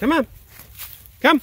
Come on. Come.